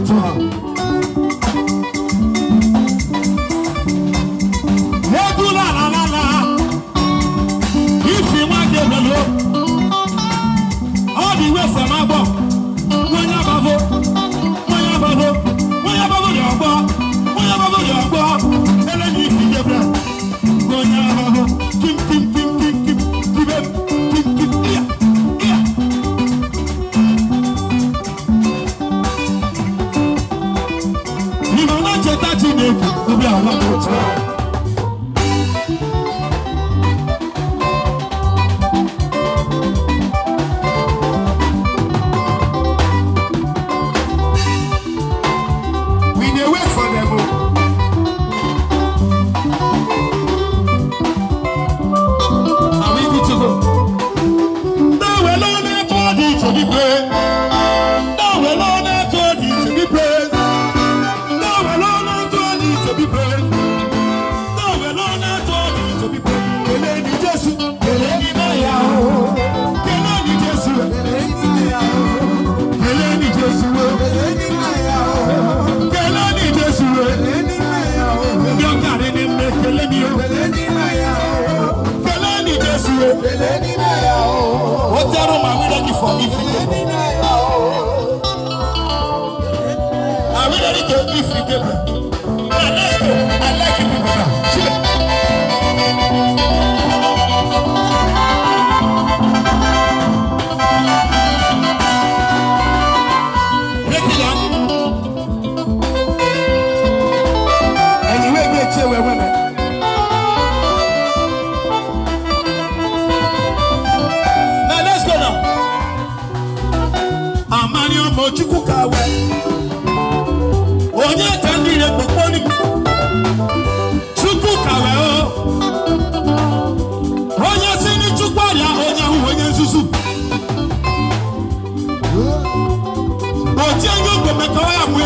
to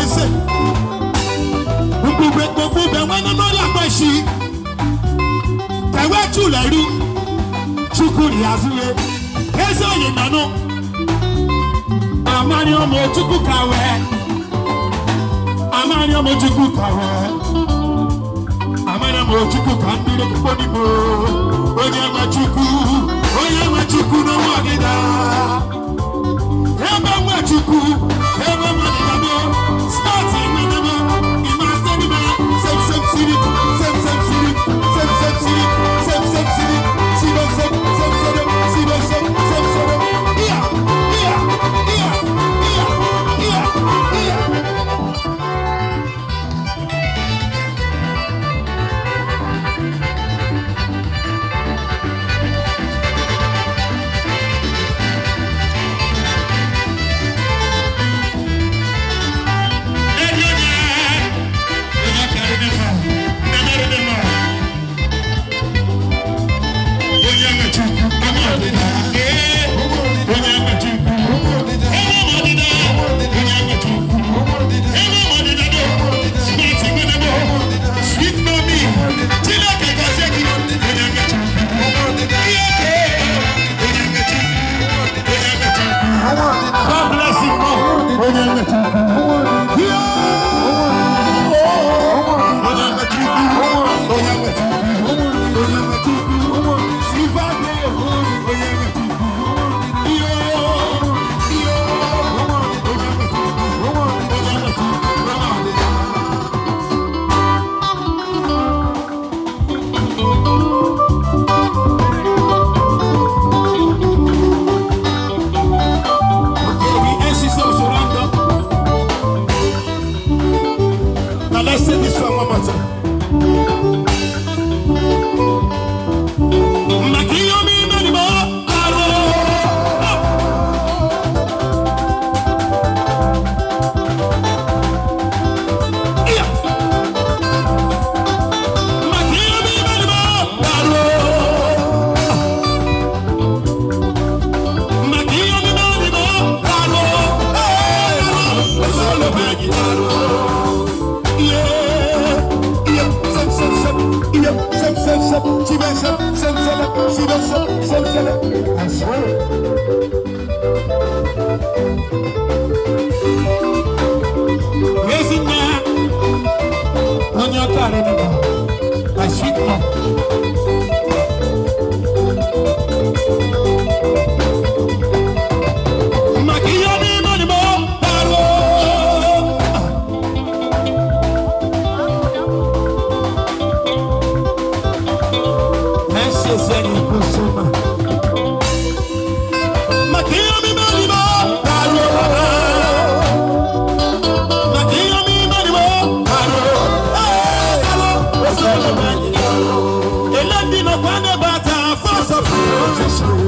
ese gbogbo gbogbo bẹ wọn nínú yàgbọ sí tẹwẹ tù lẹrú chukwu ní azúwe eze oyin nánú amani ọmọ chukwu kàwé amani ọmọ chukwu kàwé amani ọmọ chukwu kà ń dúró púpọ̀ níbo onye ẹgbẹ́ chukwu onye ẹgbẹ́ chukwu n'owó ọ̀gídà ebe nwachukwu ebe mmadụ start ime ime ime atọ n'ime sepsep siri Yeah. elebino kwane bata afọsọ fún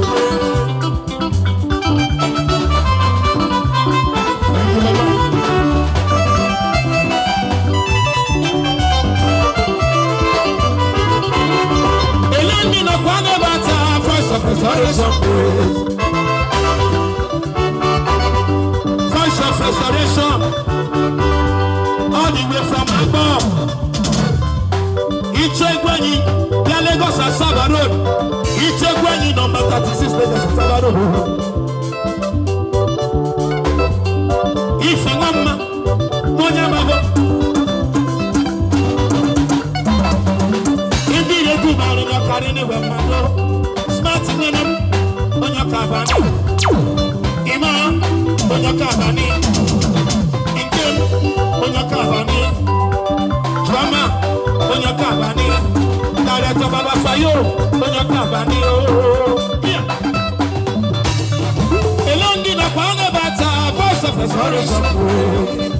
elebino kwane bata afọsọ fún sọrọ sọ fún. thirty six lẹ́yìn ẹ̀sìn sábàdàn òhun. ìfẹ́ wọn mọ mọ ní àbàbọ̀. ibi ìrètí ìbàrún ní ọkàrí níwẹ̀ mọ́ lọ smart nínú onye kàbá ní ìmọ̀ onye nke onye kàbá ní drama onye kàbá ní. Director Baba Fayo, Onye Kabani, oh. olhos da cor